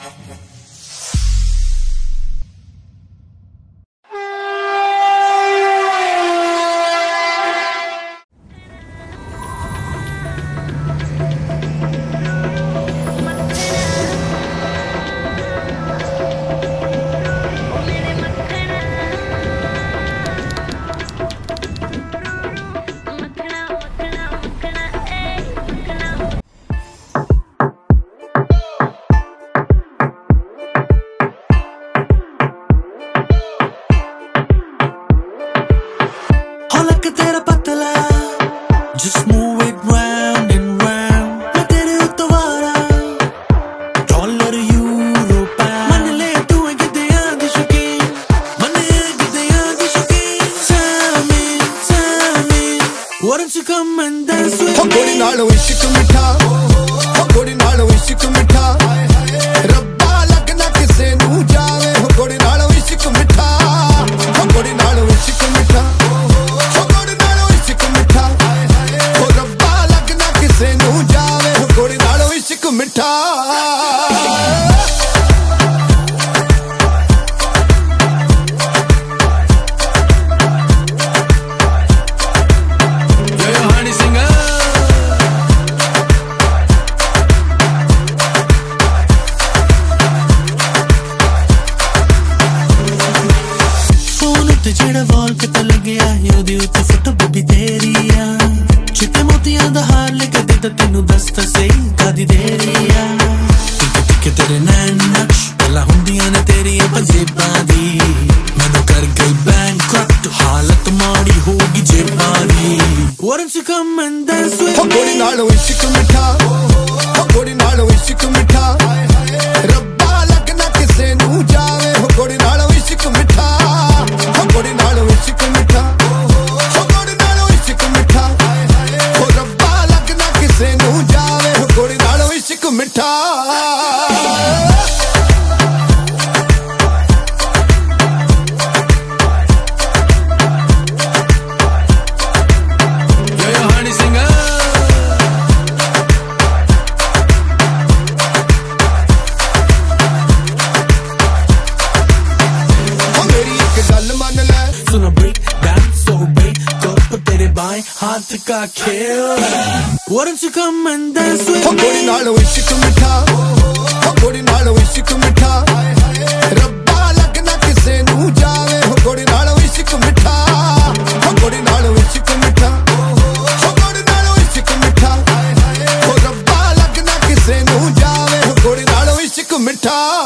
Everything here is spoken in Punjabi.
Ha, ha, ha. Why don't you ਹੋ ਕੁੜੀ ਨਾਲ ਇਸ਼ਕ ਮਿੱਠਾ ਹੋ ਕੁੜੀ ਨਾਲ ਇਸ਼ਕ ਮਿੱਠਾ। ਰੱਬਾ ਲੱਗਦਾ ਕਿਸੇ ਨੂੰ ਜਾਵੇ ਹੋ ਕੁੜੀ ਨਾਲ ਇਸ਼ਕ ਮਿੱਠਾ ਹੋ ਕੁੜੀ ਨਾਲ ਇਸ਼ਕ ਮਿੱਠਾ। ਹੋ ਕੁੜੀ ਨਾਲ ਇਸ਼ਕ ਮਿੱਠਾ। ਹੋ ਰੱਬਾ ਲੱਗਦਾ ਕਿਸੇ ਨੂੰ ਜਾਵੇ ਹੋ ਕੁੜੀ ਨਾਲ ਇਸ਼ਕ ਮਿੱਠਾ। ਲੱਗਿਆ ਹੈ ਉਹਦੇ ਉੱਤੇ ਫੋਟੋ ਬੇਬੀ ਤੇਰੀ ਆ। ਚਿੱਟੇ ਮੋਤੀਆਂ ਦਾ ਹਾਰ ਲੈ ਕੇ ਤੈਨੂੰ ਦੱਸ ਤਾ ਸਹੀ ਕਾਦੀ ਦੇਰੀ ਆ। ਟਿੱਕੇ ਟਿੱਕੇ ਤੇਰੇ ਨੈਣ ਨਕਸ਼ ਪਹਿਲਾਂ ਹੁੰਦੀਆਂ ਨੇ ਤੇਰੀਆਂ ਪੰਜੇਬਾਂ ਦੀ। ਮੈਨੂੰ ਕਰ ਗਈ ਬੈਂਕਰਪਟ ਹਾਲਤ ਮਾੜੀ ਹੋ ਗਈ ਜੇਬਾਂ ਦੀ। Why don't you come and dance with ਹੋ ਕੁੜੀ me? ਨਾਲ ਇਸ਼ਕ ਮਿੱਠਾ। ਨਾਲ हाथ का खेल। Won't you come and dance with me? नाल इश्क मिठा। मिठा। रब्बा लगना किसे नू जावे। हो गोड़ी नाल मिठा। नाल मिठा। मिठा। रब्बा लगना मिठा।